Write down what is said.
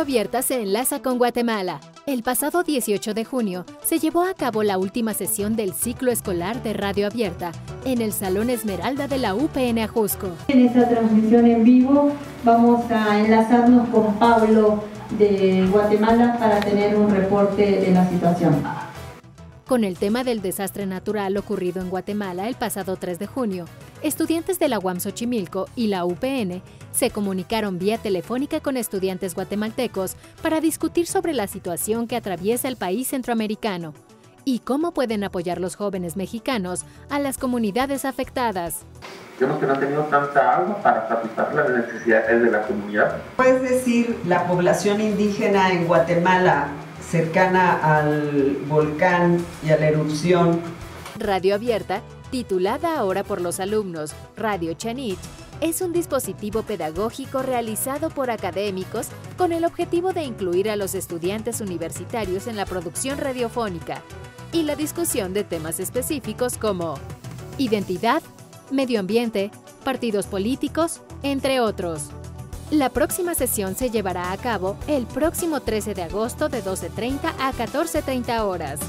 Abierta se enlaza con Guatemala. El pasado 18 de junio se llevó a cabo la última sesión del ciclo escolar de Radio Abierta en el Salón Esmeralda de la UPN Ajusco. En esta transmisión en vivo vamos a enlazarnos con Pablo de Guatemala para tener un reporte de la situación. Con el tema del desastre natural ocurrido en Guatemala el pasado 3 de junio, estudiantes de la UAM Xochimilco y la UPN se comunicaron vía telefónica con estudiantes guatemaltecos para discutir sobre la situación que atraviesa el país centroamericano y cómo pueden apoyar los jóvenes mexicanos a las comunidades afectadas. Vemos que no ha tenido tanta agua para satisfacer las necesidades de la comunidad. Puedes decir, la población indígena en Guatemala cercana al volcán y a la erupción. Radio Abierta, titulada ahora por los alumnos Radio Chanich, es un dispositivo pedagógico realizado por académicos con el objetivo de incluir a los estudiantes universitarios en la producción radiofónica y la discusión de temas específicos como identidad, medio ambiente, partidos políticos, entre otros. La próxima sesión se llevará a cabo el próximo 13 de agosto de 12.30 a 14.30 horas.